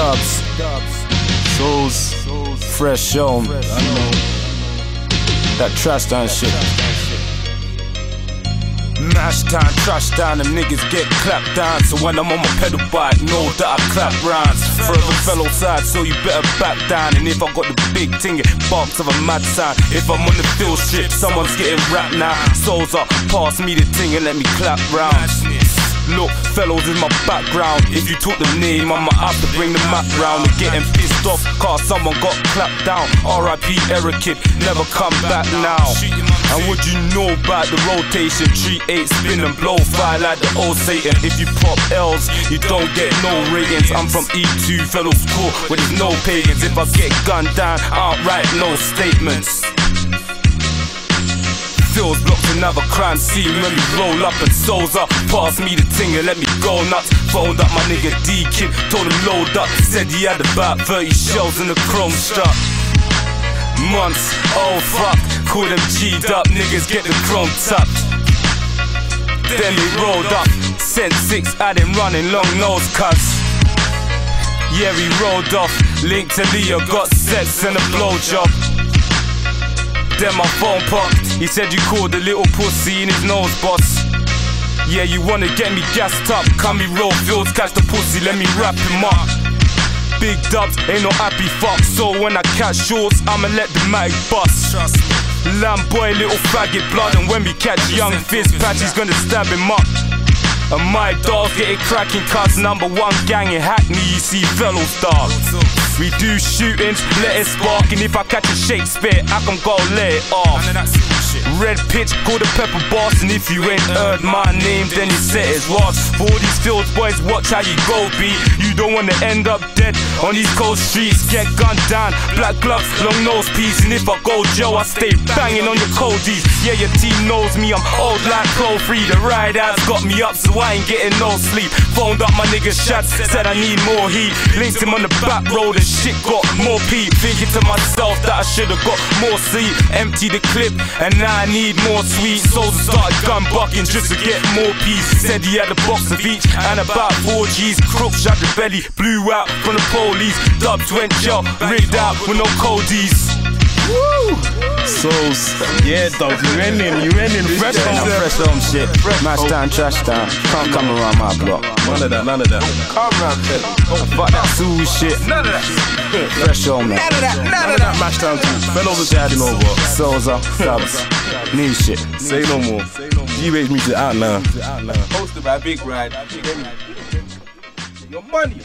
Dubs, Souls, Fresh Home, that Trashtown shit. Mashtown, trash down, them niggas get clapped down. So when I'm on my pedal bike, know that I clap rounds. Forever fellow side, so you better back down. And if I got the big ting, it barks of a mad sound. If I'm on the field strip, someone's getting rapped now. Souls up, pass me the ting and let me clap rounds. Look, fellows is my background. If you talk the name, I'ma have to bring the map round. And getting pissed off, cause someone got clapped down. RIP Eric Kid, never come back now. And what you know about the rotation? 3 8 spin and blow fire like the old Satan. If you pop L's, you don't get no ratings. I'm from E2, fellows cool, where there's no pagans. If I get gunned down, I don't write no statements. Fields blocked another crime scene when we roll up and souls up. Pass me the ting and let me go nuts. Phoned up my nigga D Kid, told him load up. Said he had about 30 shells in the chrome strap. Months, oh fuck, call them G'd up, niggas get the chrome tucked. Then they rolled up, sent six at him running long nose cuts. Yeah, he rolled off, linked to Leo, got sex and a blowjob. Then my phone popped. He said you called the little pussy in his nose, boss. Yeah, you wanna get me gassed up? Come me roll fields, catch the pussy, let me wrap him up. Big dubs, ain't no happy fuck. So when I catch shorts, I'ma let the mic bust. Lamb boy, little faggot blood, and when we catch young fizz patch, he's gonna stab him up. And my dog get it cracking, cuz number one gang in Hackney, you see fellows dog. We do shootings, let it spark, and if I catch a Shakespeare, I can go lay it off. Red pitch, call the pepper boss, and if you ain't heard my name, then you set his lost. For these fields, boys, watch how you go, B. You don't wanna end up dead on these cold streets. Get gunned down, black gloves, long nose piece, and if I go Joe, I stay banging on your coldies. Yeah, your team knows me, I'm old like pro free. The ride out's got me up, so I ain't getting no sleep. Phoned up my nigga shots, said I need more heat. Linked him on the back road, and shit got more peep. Thinking to myself that I should've got more sleep. Empty the clip, and now I need more sweet. And started gun bucking just to get more peace. Said he had a box of each and about four G's. Crook shot the belly, blew out from the police. Dubs went jail, rigged out with no codies. Souls. Yeah, dog. You in. You went in. Fresh Yeah, home. fresh home shit. Mashtown, trash down. Can't come around my block. None of that. None of that. Come round, fellas. Fuck that Sue shit. None of that. Fresh home, man. None of that. None None of that. mashed down too. Fellows are taking over. Souls up, dubs. New shit. Say no more. GH music out now. Hosted by Big Ride. Your money.